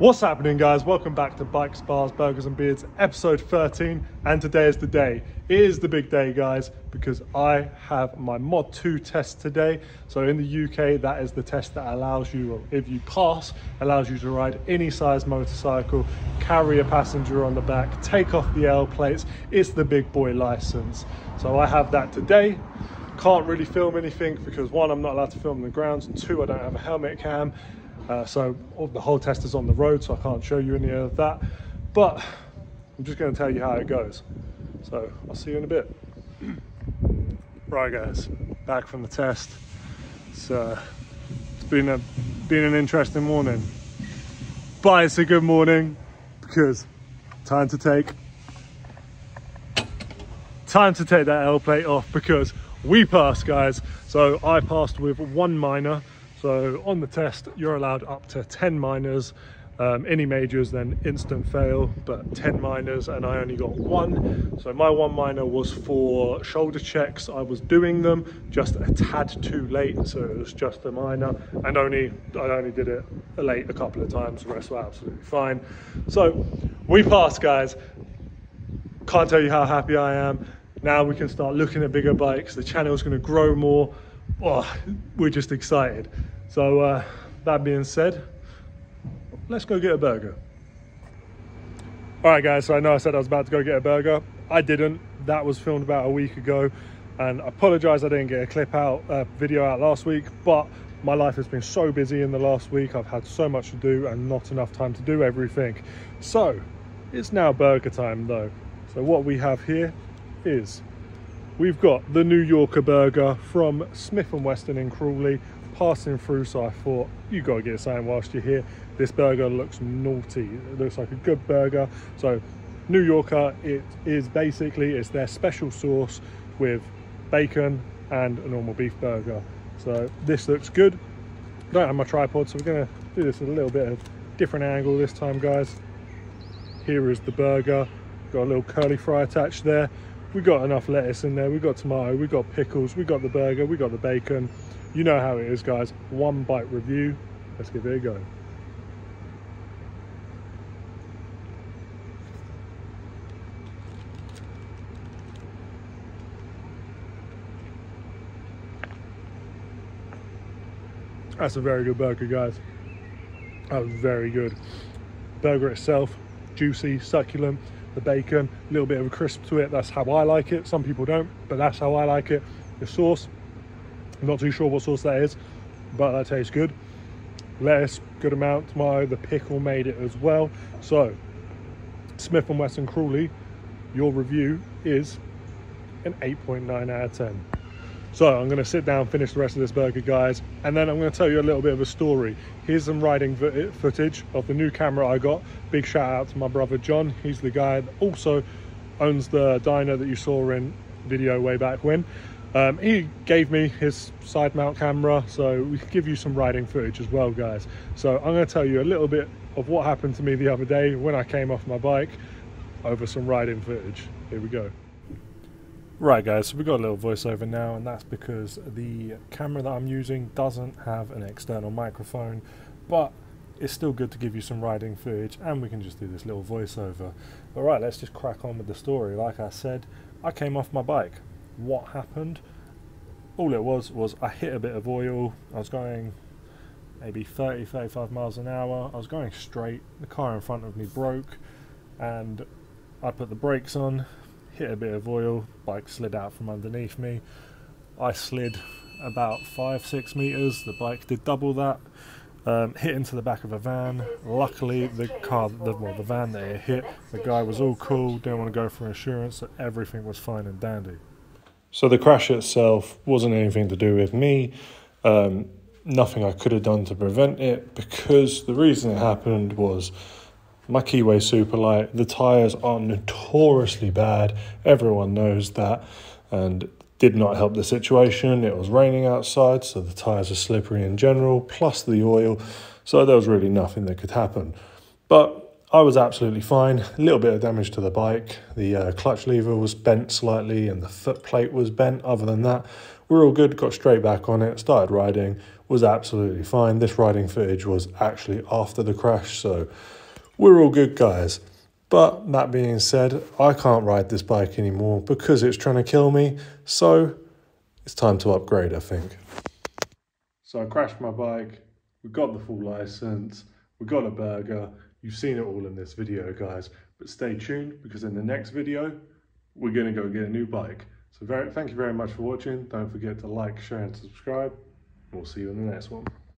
What's happening guys? Welcome back to Bikes, Bars, Burgers and Beards episode 13 and today is the day. It is the big day guys because I have my Mod 2 test today. So in the UK that is the test that allows you, if you pass, allows you to ride any size motorcycle, carry a passenger on the back, take off the L plates. It's the big boy license. So I have that today. Can't really film anything because one, I'm not allowed to film on the grounds and two, I don't have a helmet cam uh, so the whole test is on the road, so I can't show you any of that. But I'm just going to tell you how it goes. So I'll see you in a bit. right, guys, back from the test. It's, uh, it's been a been an interesting morning, but it's a good morning because time to take time to take that L plate off because we passed, guys. So I passed with one minor so on the test, you're allowed up to 10 minors. Um, any majors, then instant fail, but 10 minors, and I only got one. So my one minor was for shoulder checks. I was doing them just a tad too late, so it was just a minor, and only I only did it late a couple of times. The rest were absolutely fine. So we passed, guys. Can't tell you how happy I am. Now we can start looking at bigger bikes. The channel is going to grow more. Oh, we're just excited. So uh, that being said, let's go get a burger. All right, guys, so I know I said I was about to go get a burger. I didn't. That was filmed about a week ago. And I apologize I didn't get a clip out, uh, video out last week, but my life has been so busy in the last week. I've had so much to do and not enough time to do everything. So it's now burger time though. So what we have here is we've got the New Yorker burger from Smith & Western in Crawley passing through so I thought you got to get something whilst you're here. This burger looks naughty. It looks like a good burger. So New Yorker it is basically it's their special sauce with bacon and a normal beef burger. So this looks good. Don't have my tripod so we're going to do this a little bit of different angle this time guys. Here is the burger. Got a little curly fry attached there we got enough lettuce in there we got tomato we got pickles we got the burger we got the bacon you know how it is, guys. One bite review. Let's give it a go. That's a very good burger, guys. That was very good. Burger itself, juicy, succulent. The bacon, a little bit of a crisp to it. That's how I like it. Some people don't, but that's how I like it. The sauce, I'm not too sure what sauce that is, but that tastes good. Lettuce, good amount. Tomato, the pickle made it as well. So, Smith & Western Crawley, your review is an 8.9 out of 10. So I'm going to sit down, finish the rest of this burger, guys, and then I'm going to tell you a little bit of a story. Here's some riding footage of the new camera I got. Big shout out to my brother John. He's the guy that also owns the diner that you saw in video way back when. Um, he gave me his side mount camera, so we can give you some riding footage as well, guys. So I'm going to tell you a little bit of what happened to me the other day when I came off my bike over some riding footage. Here we go. Right guys, so we've got a little voiceover now and that's because the camera that I'm using doesn't have an external microphone, but it's still good to give you some riding footage and we can just do this little voiceover. Alright, let's just crack on with the story. Like I said, I came off my bike what happened. All it was was I hit a bit of oil. I was going maybe 30, 35 miles an hour. I was going straight. The car in front of me broke, and I put the brakes on, hit a bit of oil. Bike slid out from underneath me. I slid about five, six meters. The bike did double that. Um, hit into the back of a van. Luckily, the car, the, well, the van that it hit, the guy was all cool, didn't want to go for insurance, so everything was fine and dandy. So the crash itself wasn't anything to do with me. Um, nothing I could have done to prevent it because the reason it happened was my Keeway Superlight. The tyres are notoriously bad. Everyone knows that, and did not help the situation. It was raining outside, so the tyres are slippery in general, plus the oil. So there was really nothing that could happen. But I was absolutely fine. A little bit of damage to the bike. The uh, clutch lever was bent slightly and the foot plate was bent. Other than that, we're all good, got straight back on it, started riding, was absolutely fine. This riding footage was actually after the crash, so we're all good, guys. But that being said, I can't ride this bike anymore because it's trying to kill me, so it's time to upgrade, I think. So I crashed my bike, we got the full license, we got a burger, you've seen it all in this video, guys. But stay tuned because in the next video, we're gonna go get a new bike. So very, thank you very much for watching. Don't forget to like, share and subscribe. We'll see you in the next one.